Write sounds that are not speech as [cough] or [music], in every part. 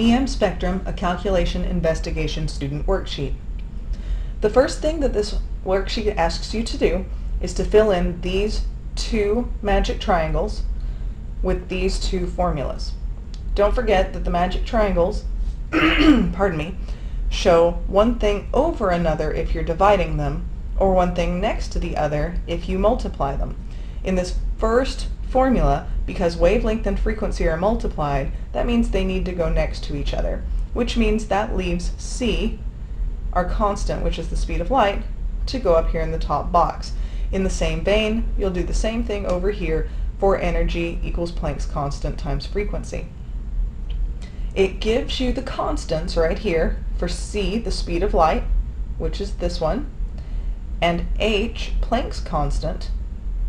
EM Spectrum, a calculation investigation student worksheet. The first thing that this worksheet asks you to do is to fill in these two magic triangles with these two formulas. Don't forget that the magic triangles, [clears throat] pardon me, show one thing over another if you're dividing them, or one thing next to the other if you multiply them. In this first formula, because wavelength and frequency are multiplied, that means they need to go next to each other, which means that leaves c, our constant, which is the speed of light, to go up here in the top box. In the same vein, you'll do the same thing over here for energy equals Planck's constant times frequency. It gives you the constants right here for c, the speed of light, which is this one, and h, Planck's constant,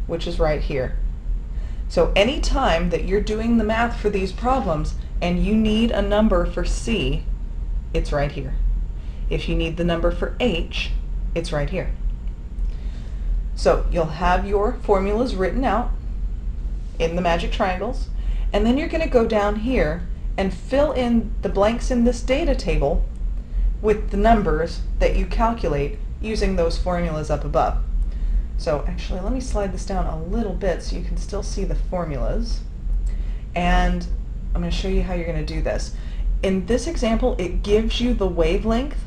which is right here. So any time that you're doing the math for these problems and you need a number for C, it's right here. If you need the number for H, it's right here. So you'll have your formulas written out in the magic triangles, and then you're going to go down here and fill in the blanks in this data table with the numbers that you calculate using those formulas up above. So actually, let me slide this down a little bit so you can still see the formulas. And I'm going to show you how you're going to do this. In this example, it gives you the wavelength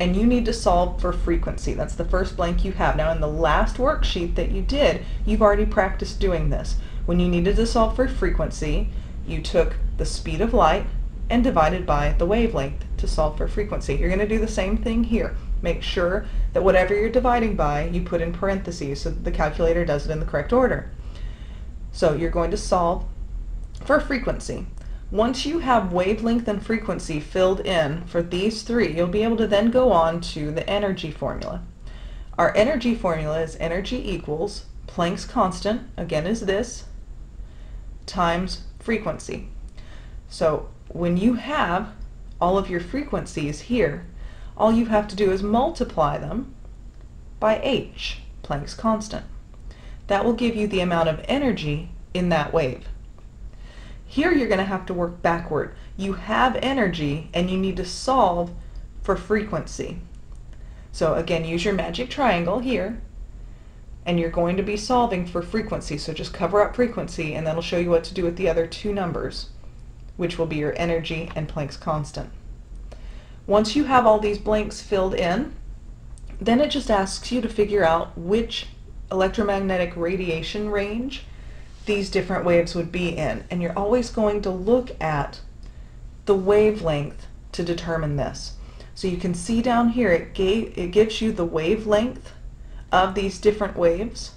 and you need to solve for frequency. That's the first blank you have. Now in the last worksheet that you did, you've already practiced doing this. When you needed to solve for frequency, you took the speed of light and divided by the wavelength to solve for frequency. You're going to do the same thing here. Make sure that whatever you're dividing by, you put in parentheses so that the calculator does it in the correct order. So you're going to solve for frequency. Once you have wavelength and frequency filled in for these three, you'll be able to then go on to the energy formula. Our energy formula is energy equals Planck's constant, again is this, times frequency. So when you have all of your frequencies here, all you have to do is multiply them by h, Planck's constant. That will give you the amount of energy in that wave. Here you're going to have to work backward. You have energy and you need to solve for frequency. So again, use your magic triangle here and you're going to be solving for frequency. So just cover up frequency and that'll show you what to do with the other two numbers, which will be your energy and Planck's constant. Once you have all these blanks filled in, then it just asks you to figure out which electromagnetic radiation range these different waves would be in. And you're always going to look at the wavelength to determine this. So you can see down here it, gave, it gives you the wavelength of these different waves.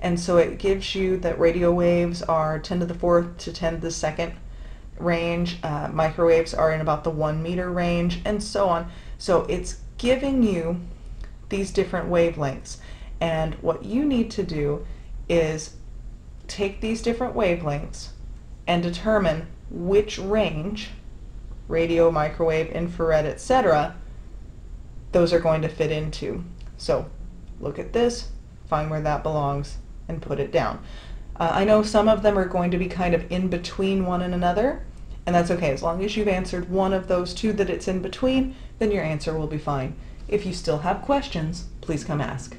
And so it gives you that radio waves are 10 to the fourth to 10 to the second range, uh, microwaves are in about the one meter range, and so on. So it's giving you these different wavelengths. And what you need to do is take these different wavelengths and determine which range, radio, microwave, infrared, etc., those are going to fit into. So look at this, find where that belongs, and put it down. Uh, I know some of them are going to be kind of in between one and another, and that's okay. As long as you've answered one of those two that it's in between, then your answer will be fine. If you still have questions, please come ask.